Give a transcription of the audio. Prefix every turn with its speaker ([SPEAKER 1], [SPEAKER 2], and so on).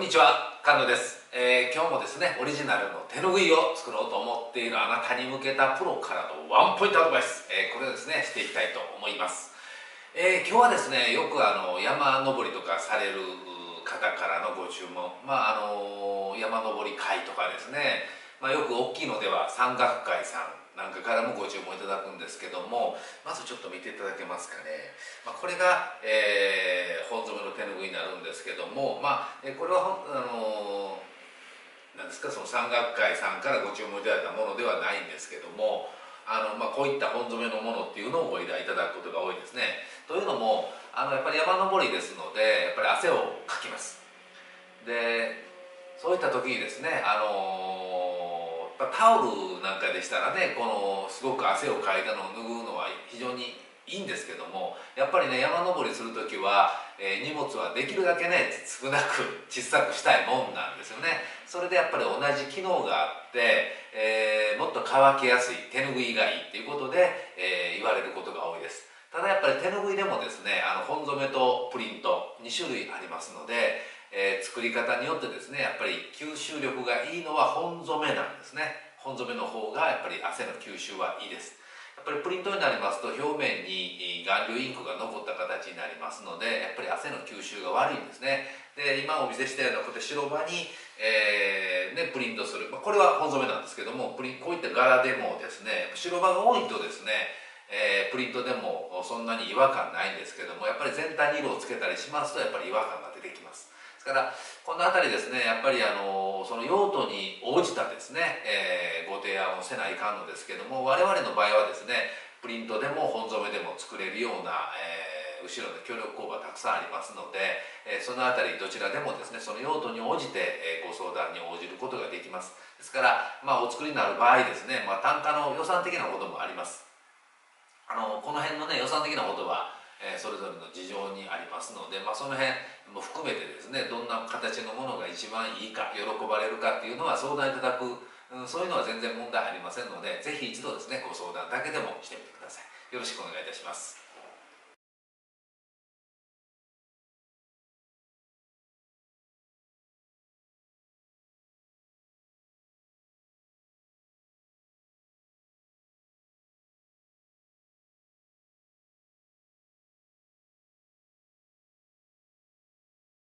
[SPEAKER 1] んにちは菅野です、えー今日もですねオリジナルの手ぬぐいを作ろうと思っているあなたに向けたプロからのワンポイントアドバイス、えーこれをですねしていきたいと思います、えー今日はですねよくあの山登りとかされる方からのご注文まああの山登り会とかですね、まあ、よく大きいのでは山岳会さんなんかからもご注文いただくんですけどもまずちょっと見ていただけますかね、まあ、これが、えー本染めの手ぬぐいになるんですけどもまあこれはあのなんですかその山岳会さんからご注文いただいたものではないんですけどもあの、まあ、こういった本染めのものっていうのをご依頼いただくことが多いですね。というのもあのやっぱり山登りですのでやっぱり汗をかきます。でそういった時にですねあのやっぱタオルなんかでしたらねこのすごく汗をかいたのを拭うのは非常にいいんですけどもやっぱりね山登りする時は、えー荷物はできるだけね少なく小さくしたいもんなんですよね。それでやっぱり同じ機能があって、えーもっと乾きやすい手ぬぐいがいいっていうことで、えー言われることが多いです。ただやっぱり手ぬぐいでもですねあの本染めとプリント2種類ありますので、えー作り方によってですねやっぱり吸収力がいいのは本染めなんですね。本染めの方がやっぱり汗の吸収はいいです。やっぱりプリントになりますと表面に顔料インクが残った形になりますのでやっぱり汗の吸収が悪いんですね。で今お見せしたようなこうやって白場に、えーね、プリントする、まあこれは本染めなんですけどもプリンこういった柄でもですね白場が多いとですねえープリントでもそんなに違和感ないんですけどもやっぱり全体に色をつけたりしますとやっぱり違和感が出てきます。ですからこの辺りですねやっぱりあのその用途に応じたですね、えーご提案をせないかんのですけども我々の場合はですねプリントでも本染めでも作れるような、えー後ろで協力工場たくさんありますので、えーその辺りどちらでもですねその用途に応じて、えご相談に応じることができます。ですから、まあ、お作りになる場合ですね、まあ、単価の予算的なこともあります。あのこの辺のね予算的なことは、えそれぞれの事情にありますので、まあ、その辺も含めてですねどんな形のものが一番いいか喜ばれるかっていうのは相談いただく、うんそういうのは全然問題ありませんので是非一度ですねご相談だけでもしてみてください。よろしくお願いいたします。